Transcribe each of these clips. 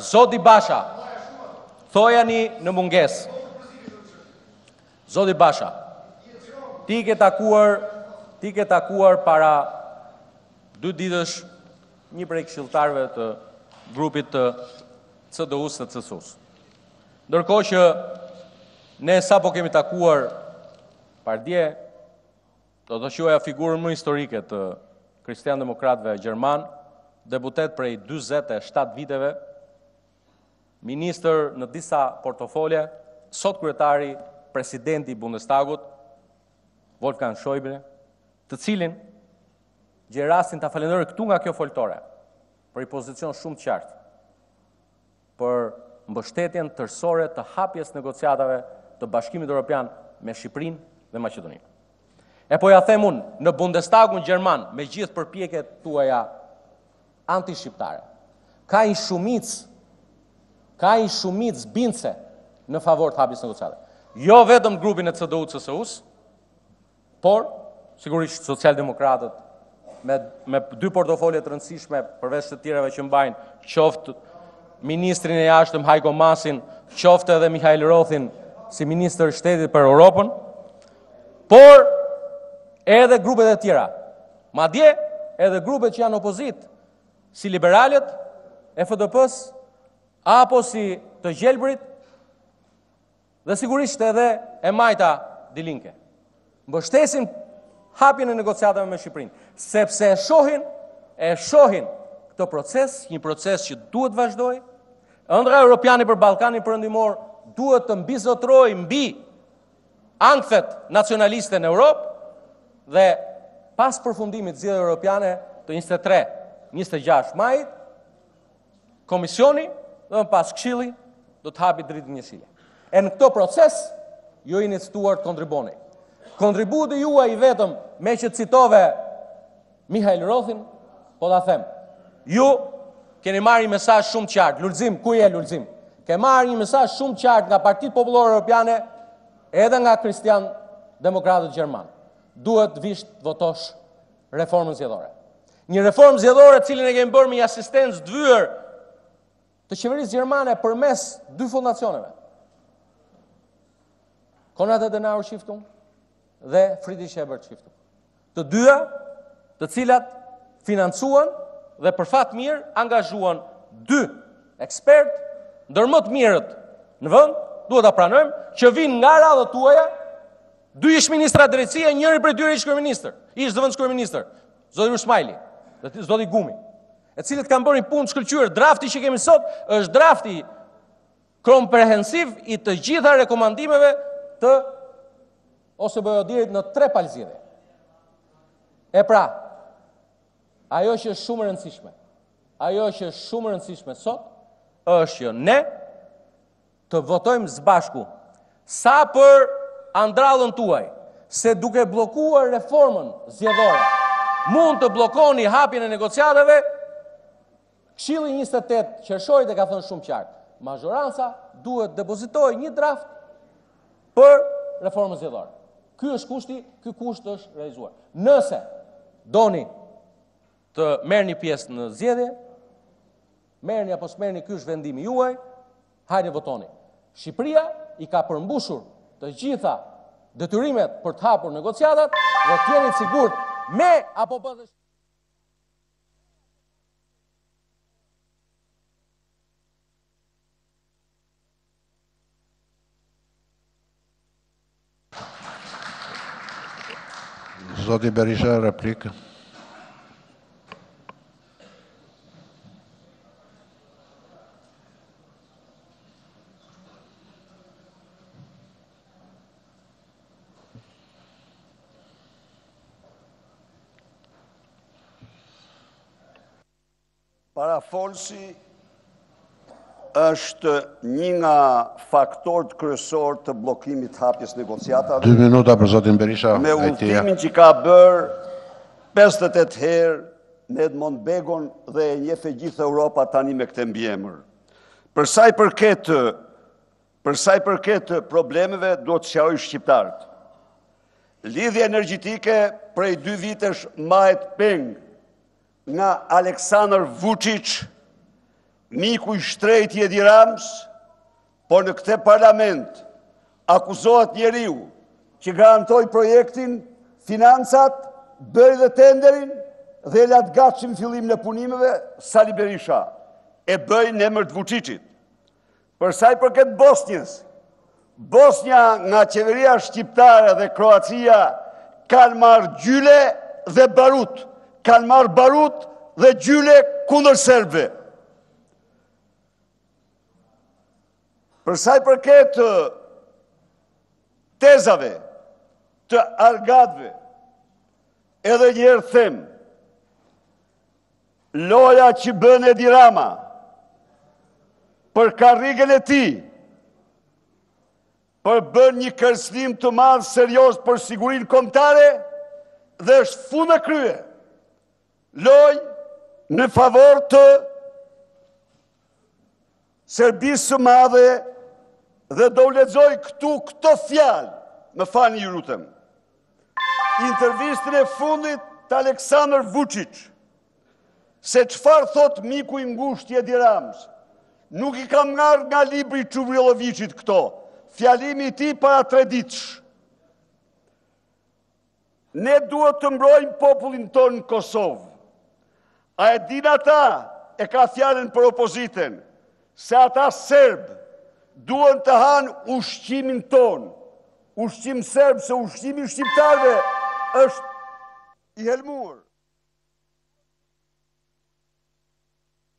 Zoti Basha, thojani në mungesë. Zoti Basha, ti ke takuar, ti ke takuar para dy ditësh një prej këshilltarëve të grupit të CDU-s të CSU-s. Ndërkohë që ne sapo kemi takuar pardje Do ta quaja figurën më historike të kristiandemokratëve gjermanë, deputet prej 47 viteve, ministër në disa portofole, sot kryetari, presidenti i Bundestagut, Wolfgang Schäuble, të cilin gjej rastin ta falenderoj këtu nga kjo foltore për një pozicion shumë të qartë. për mbështetjen tërësore të hapjes negociatave të Bashkimit Europian me Shqipërinë dhe Maqedoninë. E po ia them unë, në Bundestagun gjerman, me gjithë përpjekjet tuaja antishqiptare, ka një shumicë, ka një shumicë bindëse në favor të hapjes negociatave. Jo vetëm grupin e CDU-CSU-s, Por, sigurisht socialdemokratët me me dy portofolje të rëndësishme përveç të tjerave që mbajnë, qoftë ministrin e jashtëm Heiko Maasin, qoftë edhe Michael Rothin si ministër i shtetit për Europën, por edhe grupet e tjera. Madje edhe grupet që janë opozitë, si liberalët e FDP-s apo si të gjelbrit Dhe sigurisht edhe e majta Die Linke. Mbështesin hapjen e negociatave me Shqipërinë, sepse e shohin, e shohin këtë proces, një proces që duhet të vazhdojë, ëndrra europiane për Ballkanin Perëndimor duhet të mbizotërojë, mbi ankthet nacionaliste në Europë, dhe pas përfundimit zgjedhjeve europiane të 23, 26 majit, Komisioni dhe më pas Këshilli do të hapë dritën jeshile. E në këtë proces, ju jeni ftuar të kontribuoni. Kontributi juaj i vetëm meqë citove Michael Rothin, po ta them, ju keni marrë një mesazh shumë të qartë, Lulzim, ku je Lulzim? Ke marrë një mesazh shumë të qartë nga Partitë Popullore Europiane, edhe nga kristiandemokratët gjermanë. Duhet të vish të votosh reformën zgjedhore. Një reformë zgjedhore të cilën e kemi bërë me një asistencë të vyer të qeverisë gjermane përmes dy fondacioneve. Konrad Adenauer Stiftung dhe Friedrich Ebert Stiftung. Të dyja, të cilat financuan dhe për fat të mirë angazhuan dy ekspertë ndër më të mirët në vend, duhet ta pranojmë, që vijnë nga radhët tuaja Dy ish ministra drejtësie, njëri prej tyre ish kryeministër, ish zëvendës kryeministër, zoti Rusmali, dhe zoti Gumi, të cilët kanë bërë një punë të shkëlqyer. Drafti që kemi sot është drafti komprehensiv i të gjitha rekomandimeve të OSBE-ODIHR-it në tre palëzire. E pra, ajo që është shumë rëndësishme, ajo që është shumë rëndësishme sot, është që ne Të votojmë së bashku. Sa për ëndrrën tuaj, se duke bllokuar reformën zgjedhore, mund të bllokoni hapjen e negociatave, Këshilli i 28 qershorit e ka thënë shumë qartë. Mazhoranca duhet të depozitojë një draft për reformën zgjedhore. Ky është kushti, ky kusht është realizuar. Nëse doni të merrni pjesë në zgjedhje, Merrni apo s'merrni ky është vendimi juaj. Hajde votoni. Shqipëria i ka përmbushur të gjitha detyrimet për të hapur negociatat dhe të jeni të sigurt me apo pa dhe Zoti Berisha, replikë. Parafolësi është një nga faktorët kryesorë të bllokimit të hapjes negociatave. Dy minuta për zotin Berisha. Me udhëtimin që ka bërë 58 herë me Edmond Begon dhe e njeh e gjithë Europa tani me këtë mbiemër. Për sa i përket për sa i përket problemeve dua të sqaroj shqiptarët. Lidhja energjetike prej dy vitesh mbahet peng Nga Aleksandar Vuçiç, miku i shtrenjtë i Edi Ramës, por në këtë parlament akuzohet njeriu që garantoi projektin, financat, bëri dhe tenderin dhe e la të gatshëm fillimin e punimeve, Sali Berisha, e bën në emër të Vuçiçit. Për sa i përket Bosnjës, Bosnja nga qeveria shqiptare dhe Kroacia kanë marrë gjyle dhe barut, kanë marrë barut dhe gjyle kundër serbëve. Për sa i përket tezave të argatëve, edhe një herë them, Loja që bën Edi Rama për karrigen e tij, përbën një kërcënim të madh serios për sigurinë kombëtare dhe është fund e krye lojë në favor të Serbisë së Madhe dhe do u lexoj këtu këto fjalë, më falni ju lutem. Intervistën e fundit të Aleksandr Vuçiç se çfarë thotë miku i ngushtë i Edi Ramës. Nuk i kam marrë nga libri i Çubrilloviçit këto. Fjalimi i tij para tre ditësh. Ne duhet të mbrojmë popullin tonë në Kosovë. A e dinë ata e ka fjalën për opozitën, se ata serbë duhet të hanë ushqimin tonë, ushqim serb, se ushqimi i shqiptarëve është i helmuar.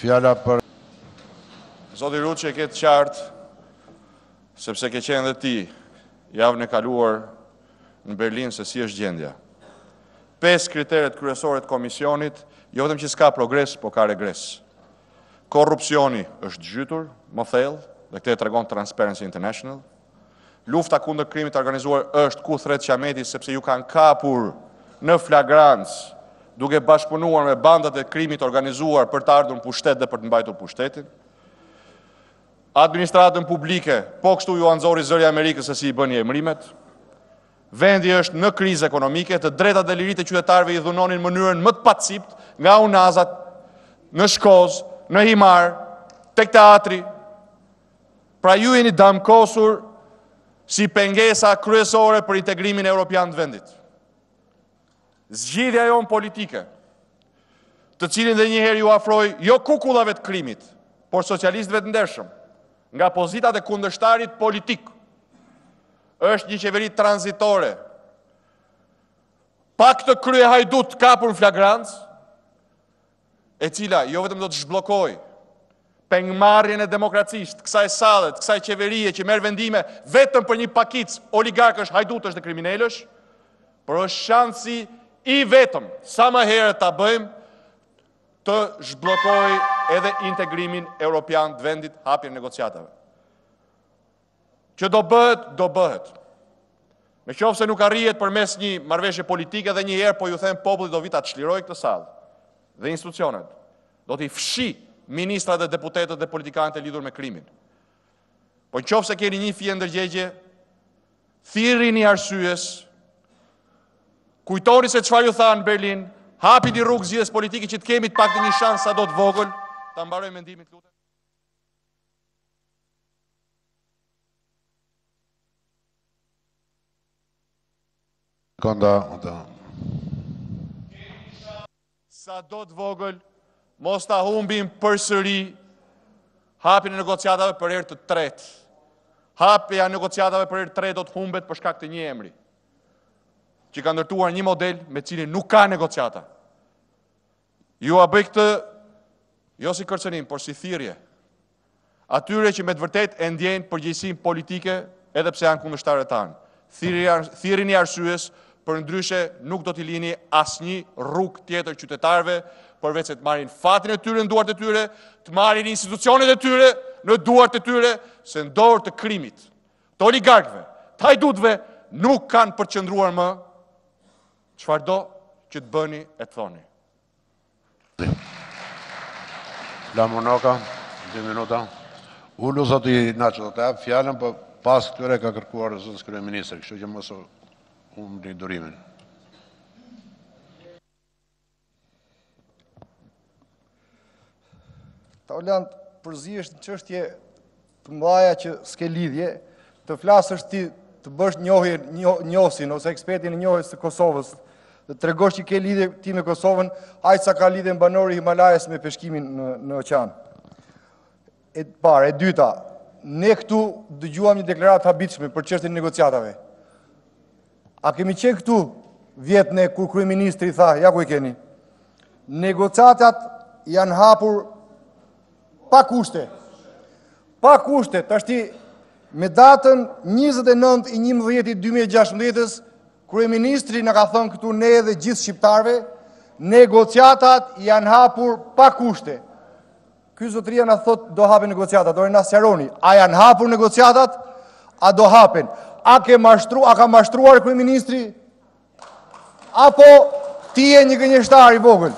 Fjala për... Zoti Ruçi e ke të qartë, sepse ke qenë edhe ti, javën e kaluar në Berlin se si është gjendja. Pesë kriteret kryesore të Komisionit, jo vetëm që s'ka progres, po ka regres. Korrupsioni është zhytur më thellë, dhe këtë e tregon Transparency International, Lufta kundër krimit të organizuar është ku thërret qameti sepse ju kanë kapur në flagrancë duke bashkëpunuar me bandat e krimit të organizuar për të ardhur në pushtet dhe për të mbajtur pushtetin. Administratën publike, po kështu jua nxori Zëri i Amerikës se si i bëni emërimet. Vendi është në krizë ekonomike, të drejtat dhe liritë e qytetarëve i dhunoni në mënyrën më të pacipë, nga Unaza, në Shkozë, në Himarë, tek teatri, Pra ju jeni damkosur si pengesa kryesore për integrimin europian të vendit. Zgjidhja jonë politike, të cilën edhe njëherë ua ofroj jo kukullave të krimit, por socialistëve të ndershëm, nga pozitat e kundërshtarit politik, është një qeveri tranzitore, pa këtë kryehajdut të kapur në flagrancë, e cila jo vetëm do të zhbllokojë pengmarrjen e demokracisë, kësaj salle, kësaj qeverie që merr vendime vetëm për një pakicë oligarkësh, hajdutësh dhe kriminelësh, por është shansi i vetëm sa më herët ta bëjmë të zhbllokojë edhe integrimin europian të vendit hapjen e negociatave. Që do bëhet, do bëhet. Në qofë se nuk arrijet për mes një marveshe politike dhe një herë po ju them populli do vijë ta çlirojë këtë sallë dhe institucionet. Do t'i fshi ministrat dhe deputetët dhe politikanët e lidhur me krimin. Po në qoftë se keni një fije ndërgjegje, thirrini arsyes, kujtoni se çfarë ju thanë Berlin, hapini rrugë zgjidhjes politike që të kemi të paktën një shans sado të vogël, ta mbaroj mendimin t'lutem. Kënda, kënda. Sado të vogël, mos ta humbim përsëri hapjen e negociatave për herë të tretë. Hapja e negociatave për herë të tretë do të humbet për shkak të një emri, që ka ndërtuar një model me cilin nuk ka negociata. Jua bëj këtë jo si kërcënim, por si thirrje atyre që me të vërtetë e ndjejnë përgjegjësinë politike edhe pse janë kundërshtarët tanë. Thirrini arsyes përndryshe nuk do t'i lini asnjë rrugë tjetër qytetarëve përveçse të marrin fatin e tyre në duart e tyre, të marrin institucionet e tyre në duart e tyre, se në dorë të krimit, të oligarkëve, të hajdutëve nuk kanë për të qëndruar më Çfarëdo që të bëni e të thoni? Flamur Noka, 2 minuta. Ulu zoti Naço, do ta jap fjalën, po pas këtyre ka kërkuar zëvendëskryeministri, kështu që mos humbni durimin. Taulant, përzihesh në çështje të mëdha që s'ke lidhje, të flasësh ti të bësh njohje njohësin ose ekspertin e njohjes së Kosovës, dhe të tregosh që ke lidhje ti me Kosovën, aq sa ka lidhje një banor i Himalajës me peshkimin në oqean. E para, e dyta, ne këtu dëgjuam një deklaratë të habitshme për çështjen e negociatave. A kemi qenë këtu vjet ne kur kryeministri tha, ja ku i keni, negociatat janë hapur pa kushte. Pa kushte, tashti me datën 29 të 11 2016-ës, kryeministri na ka thënë këtu ne dhe gjithë shqiptarëve, negociatat janë hapur pa kushte. Ky zotëria na thotë do hapen negociatat, do na sqaroni, a janë hapur negociatat? A do hapen? A ke mashtru, a ka mashtruar kryeministri? Apo ti je një gënjeshtar i vogël?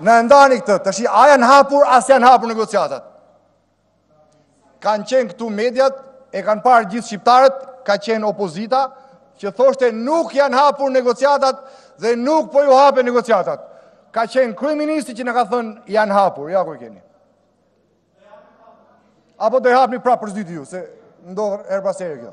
Na e ndani këtë tashi, a janë hapur, a s'janë hapur negociatat? Kanë qenë këtu mediat, e kanë parë gjithë shqiptarët, ka qenë opozita, që thoshte nuk janë hapur negociatat dhe nuk po ju hapen negociatat. Ka qenë kryeministri që na ka thënë janë hapur, ja ku e keni. Apo do e hapni prapë për së dyti ju, se ndodh herë pas here kjo.